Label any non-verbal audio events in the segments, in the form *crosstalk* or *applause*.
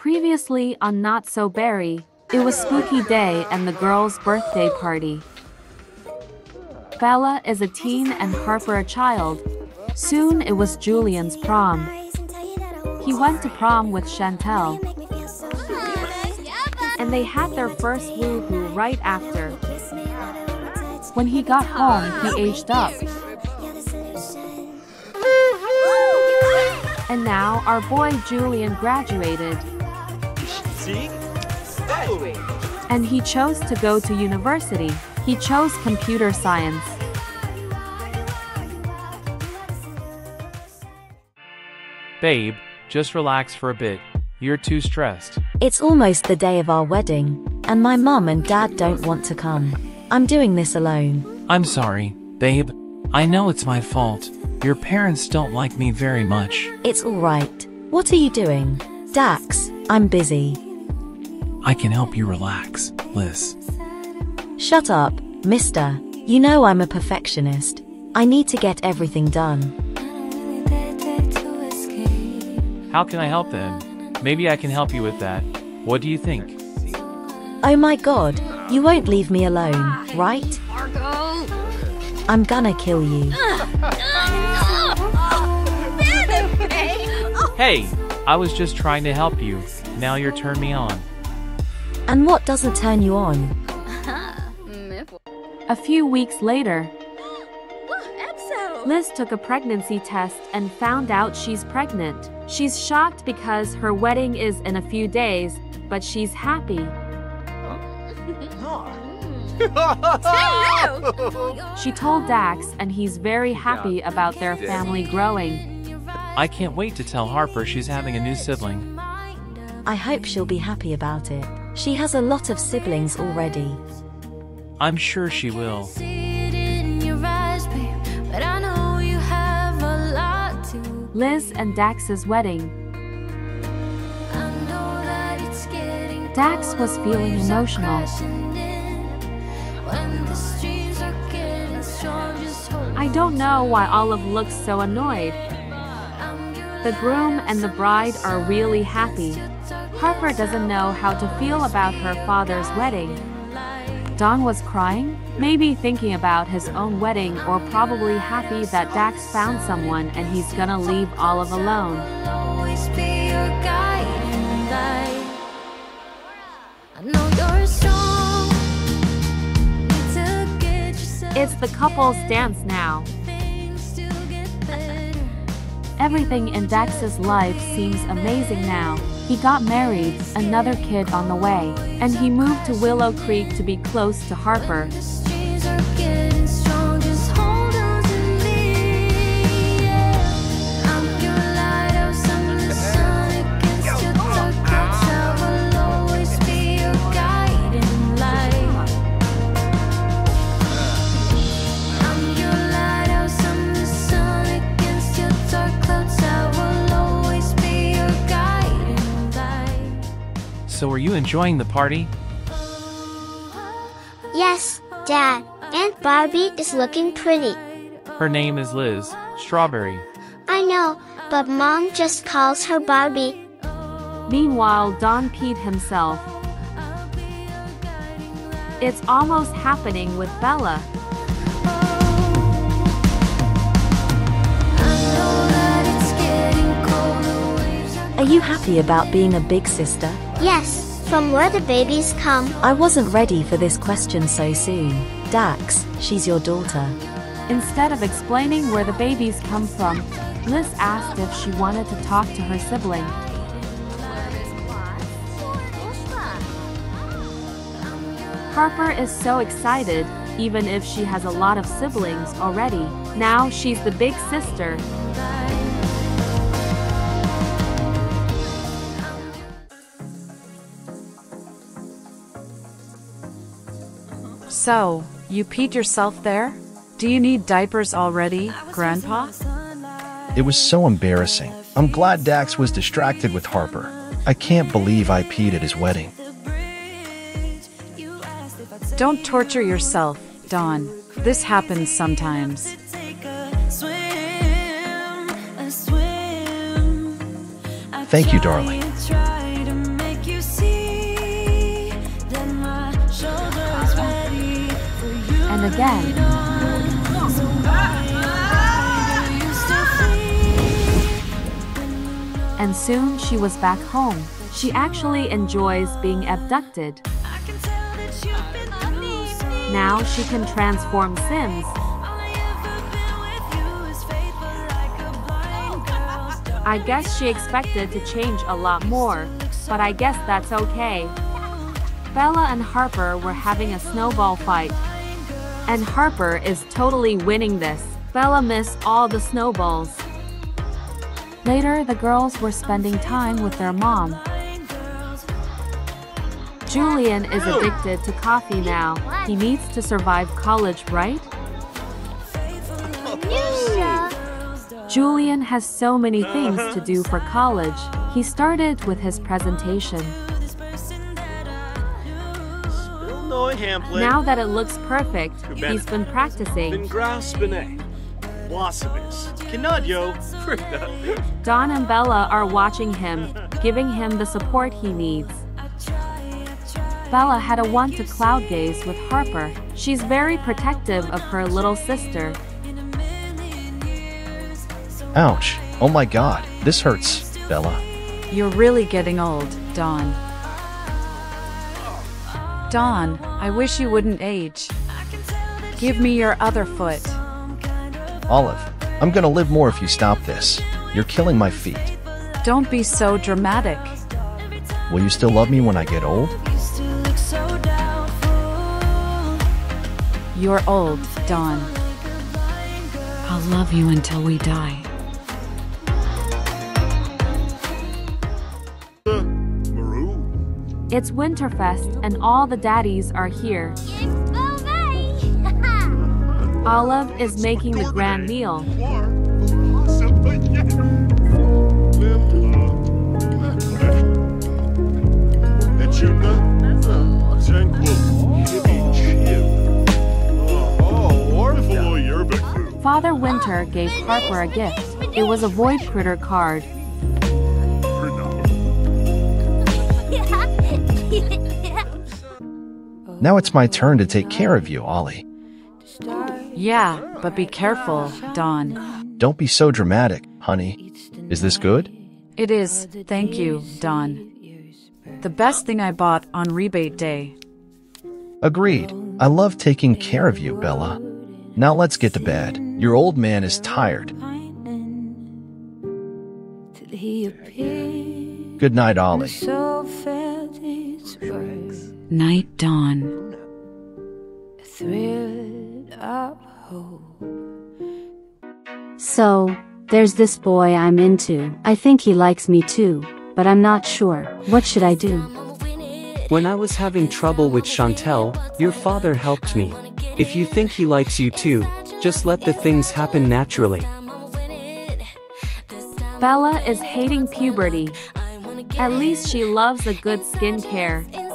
Previously on Not So Berry, it was spooky day and the girl's birthday party. Bella is a teen and Harper a child. Soon it was Julian's prom. He went to prom with Chantel, and they had their first woo-hoo right after. When he got home, he aged up. And now our boy Julian graduated. And he chose to go to university. He chose computer science. Babe, just relax for a bit. You're too stressed. It's almost the day of our wedding, and my mum and dad don't want to come. I'm doing this alone. I'm sorry, babe. I know it's my fault. Your parents don't like me very much. It's alright. What are you doing? Dax, I'm busy. I can help you relax, Liz. Shut up, mister. You know I'm a perfectionist. I need to get everything done. How can I help then? Maybe I can help you with that. What do you think? Oh my god, you won't leave me alone, right? I'm gonna kill you. Hey, I was just trying to help you. Now you're turned me on. And what doesn't turn you on? A few weeks later, Liz took a pregnancy test and found out she's pregnant. She's shocked because her wedding is in a few days, but she's happy. *laughs* She told Dax, and he's very happy about their family growing. I can't wait to tell Harper she's having a new sibling. I hope she'll be happy about it. She has a lot of siblings already. I'm sure she will. Liz and Dax's wedding. Dax was feeling emotional. I don't know why Olive looks so annoyed. The groom and the bride are really happy. Harper doesn't know how to feel about her father's wedding. Don was crying, maybe thinking about his own wedding or probably happy that Dax found someone and he's gonna leave Olive alone. It's the couple's dance now. Everything in Dax's life seems amazing now. He got married, another kid on the way, and he moved to Willow Creek to be close to Harper. You enjoying the party? Yes, Dad. Aunt Barbie is looking pretty. Her name is Liz Strawberry. I know, but Mom just calls her Barbie. Meanwhile, Don peed himself. It's almost happening with Bella. Are you happy about being a big sister? Yes, from where the babies come. I wasn't ready for this question so soon. Dax, she's your daughter. Instead of explaining where the babies come from, Liz asked if she wanted to talk to her sibling. Harper is so excited, even if she has a lot of siblings already. Now she's the big sister. So, you peed yourself there? Do you need diapers already, Grandpa? It was so embarrassing. I'm glad Dax was distracted with Harper. I can't believe I peed at his wedding. Don't torture yourself, Don. This happens sometimes. Thank you, darling. And again. And soon she was back home. She actually enjoys being abducted. Now she can transform Sims. I guess she expected to change a lot more, but I guess that's okay. Bella and Harper were having a snowball fight. And Harper is totally winning this. Bella missed all the snowballs. Later, the girls were spending time with their mom. Julian is addicted to coffee now. He needs to survive college, right? Julian has so many things to do for *laughs* college. He started with his presentation. Illinois Hamlet. Now that it looks perfect, he's been Been practicing. grasping Wasabies. Canadio. *laughs* Don and Bella are watching him, giving him the support he needs. Bella had a want to cloud gaze with Harper. She's very protective of her little sister. Ouch. Oh my god. This hurts, Bella. You're really getting old, Don. Don, I wish you wouldn't age. Give me your other foot. Olive, I'm gonna live more if you stop this. You're killing my feet. Don't be so dramatic. Will you still love me when I get old? You're old, Don. I'll love you until we die. It's Winterfest and all the daddies are here. *laughs* Olive is making the grand meal. Father Winter gave Harper a gift. It was a Void Critter card. Now it's my turn to take care of you, Ollie. Yeah, but be careful, Don. Don't be so dramatic, honey. Is this good? It is, thank you, Don. The best thing I bought on rebate day. Agreed. I love taking care of you, Bella. Now let's get to bed. Your old man is tired. Good night, Ollie. Night, Don. So, there's this boy I'm into. I think he likes me too, but I'm not sure. What should I do? When I was having trouble with Chantel, your father helped me. If you think he likes you too, just let the things happen naturally. Bella is hating puberty. At least she loves a good skincare.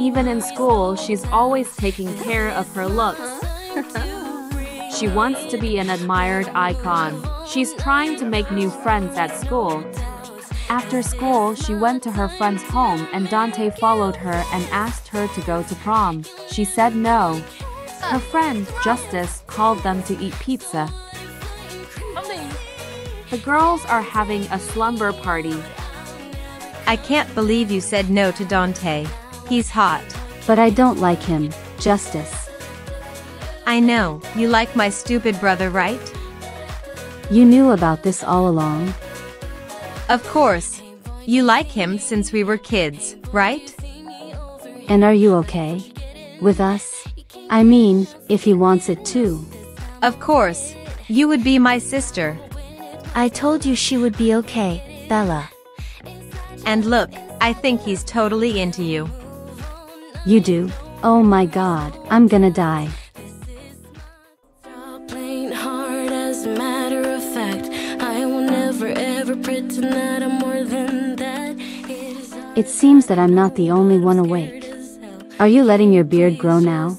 Even in school, she's always taking care of her looks. *laughs* She wants to be an admired icon. She's trying to make new friends at school. After school, she went to her friend's home and Dante followed her and asked her to go to prom. She said no. Her friend, Justice, called them to eat pizza. The girls are having a slumber party. I can't believe you said no to Dante. He's hot. But I don't like him, Justice. I know, you like my stupid brother, right? You knew about this all along. Of course. You like him since we were kids, right? And are you okay? With us? I mean, if he wants it too. Of course. You would be my sister. I told you she would be okay, Bella. And look, I think he's totally into you. You do? Oh my god, I'm gonna die. Playing hard as a matter of fact. I will never ever pretend that I'm more than that. It seems that I'm not the only one awake. Are you letting your beard grow now?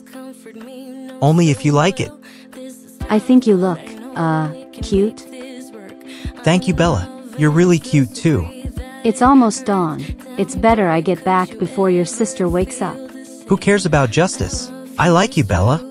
Only if you like it. I think you look, uh, cute. Thank you, Bella. You're really cute too. It's almost dawn. It's better I get back before your sister wakes up. Who cares about justice? I like you, Bella.